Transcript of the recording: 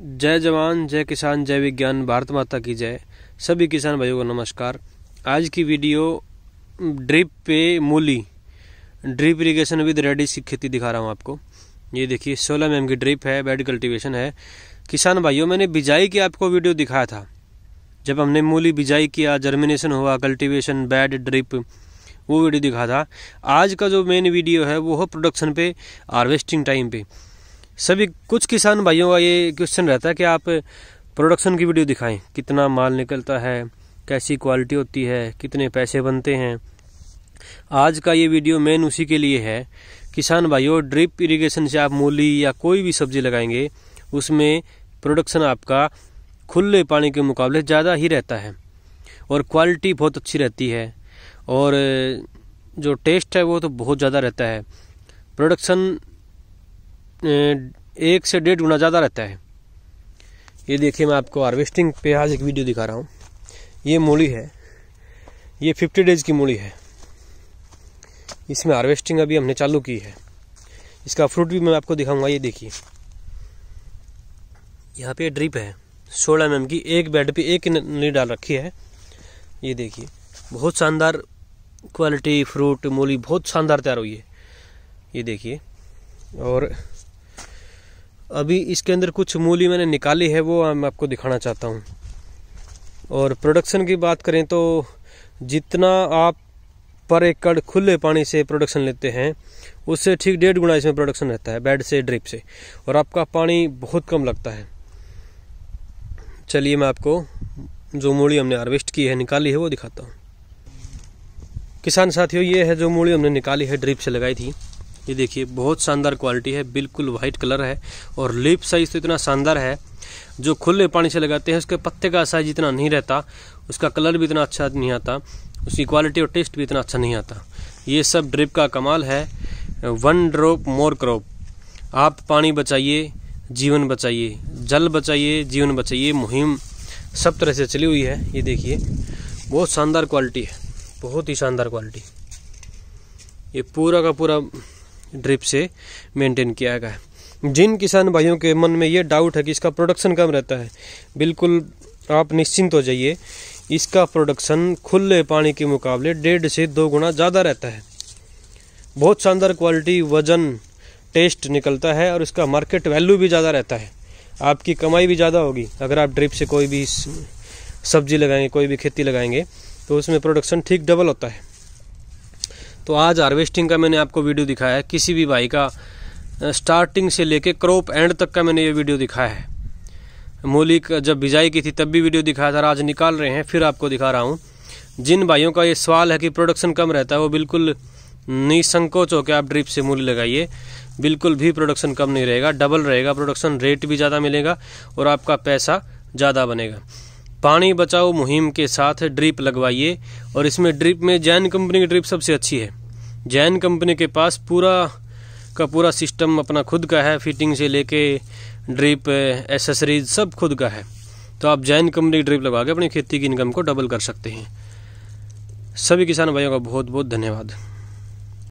जय जवान, जय किसान, जय विज्ञान, भारत माता की जय। सभी किसान भाइयों को नमस्कार। आज की वीडियो ड्रिप पे मूली। ड्रिप इरीगेशन विद रेडिस की खेती दिखा रहा हूँ आपको। ये देखिए, सोलह एम की ड्रिप है, बेड कल्टीवेशन है। किसान भाइयों, मैंने बिजाई की आपको वीडियो दिखाया था। जब हमने मूली बिजाई किया जर्मिनेशन हुआ कल्टीवेशन बेड ड्रिप वो वीडियो दिखा था। आज का जो मेन वीडियो है, वो है प्रोडक्शन पे हार्वेस्टिंग टाइम पे। सभी कुछ किसान भाइयों का ये क्वेश्चन रहता है कि आप प्रोडक्शन की वीडियो दिखाएँ। कितना माल निकलता है, कैसी क्वालिटी होती है, कितने पैसे बनते हैं। आज का ये वीडियो मेन उसी के लिए है। किसान भाइयों ड्रिप इरिगेशन से आप मूली या कोई भी सब्ज़ी लगाएँगे, उसमें प्रोडक्शन आपका खुले पानी के मुकाबले ज़्यादा ही रहता है और क्वालिटी बहुत अच्छी रहती है और जो टेस्ट है वो तो बहुत ज़्यादा रहता है। प्रोडक्शन एक से डेढ़ गुना ज़्यादा रहता है। ये देखिए मैं आपको हार्वेस्टिंग पे आज एक वीडियो दिखा रहा हूँ। ये मूली है। ये फिफ्टी डेज़ की मूली है। इसमें हार्वेस्टिंग अभी हमने चालू की है। इसका फ्रूट भी मैं आपको दिखाऊँगा, ये देखिए। यहाँ पे ड्रिप है। सोलह एम की एक बेड पे एक नली डाल रखी है। ये देखिए, बहुत शानदार क्वालिटी फ्रूट मूली बहुत शानदार तैयार हुई है। ये देखिए, और अभी इसके अंदर कुछ मूली मैंने निकाली है, वो मैं आपको दिखाना चाहता हूँ। और प्रोडक्शन की बात करें तो जितना आप पर एकड़ खुले पानी से प्रोडक्शन लेते हैं, उससे ठीक डेढ़ गुना इसमें प्रोडक्शन रहता है बेड से ड्रिप से। और आपका पानी बहुत कम लगता है। चलिए मैं आपको जो मूली हमने हार्वेस्ट की है, निकाली है, वो दिखाता हूँ। किसान साथियों, ये है जो मूली हमने निकाली है ड्रिप से लगाई थी। ये देखिए, बहुत शानदार क्वालिटी है, बिल्कुल वाइट कलर है और लिप साइज़ तो इतना शानदार है, जो खुले पानी से लगाते हैं, उसके पत्ते का साइज़ इतना नहीं रहता, उसका कलर भी इतना अच्छा नहीं आता, उसकी क्वालिटी और टेस्ट भी इतना अच्छा नहीं आता। ये सब ड्रिप का कमाल है वन ड्रॉप मोर क्रॉप आप पानी बचाइए, जीवन बचाइए, जल बचाइए, जीवन बचाइए, मुहिम सब तरह से चली हुई है, ये देखिए, बहुत शानदार क्वालिटी है, बहुत ही शानदार क्वालिटी ये पूरा का पूरा ड्रिप से मेंटेन किया गया है। जिन किसान भाइयों के मन में ये डाउट है कि इसका प्रोडक्शन कम रहता है, बिल्कुल आप निश्चिंत हो जाइए, इसका प्रोडक्शन खुले पानी के मुकाबले डेढ़ से दो गुना ज़्यादा रहता है। बहुत शानदार क्वालिटी वज़न टेस्ट निकलता है और इसका मार्केट वैल्यू भी ज़्यादा रहता है। आपकी कमाई भी ज़्यादा होगी। अगर आप ड्रिप से कोई भी सब्ज़ी लगाएँगे, कोई भी खेती लगाएँगे तो उसमें प्रोडक्शन ठीक डबल होता है। तो आज हार्वेस्टिंग का मैंने आपको वीडियो दिखाया है। किसी भी भाई का स्टार्टिंग से लेके क्रॉप एंड तक का मैंने ये वीडियो दिखाया है। मूली जब बिजाई की थी, तब भी वीडियो दिखाया था आज निकाल रहे हैं, फिर आपको दिखा रहा हूँ। जिन भाइयों का ये सवाल है कि प्रोडक्शन कम रहता है, वो बिल्कुल निसंकोच होकर आप ड्रिप से मूली लगाइए। बिल्कुल भी प्रोडक्शन कम नहीं रहेगा डबल रहेगा प्रोडक्शन रेट भी ज़्यादा मिलेगा और आपका पैसा ज़्यादा बनेगा। पानी बचाओ मुहिम के साथ ड्रिप लगवाइए, और इसमें ड्रिप में जैन कंपनी की ड्रिप सबसे अच्छी है। जैन कंपनी के पास पूरा का पूरा सिस्टम अपना खुद का है, फिटिंग से लेके ड्रिप, एसेसरीज सब खुद का है। तो आप जैन कंपनी की ड्रिप लगा के अपनी खेती की इनकम को डबल कर सकते हैं। सभी किसान भाइयों का बहुत बहुत धन्यवाद।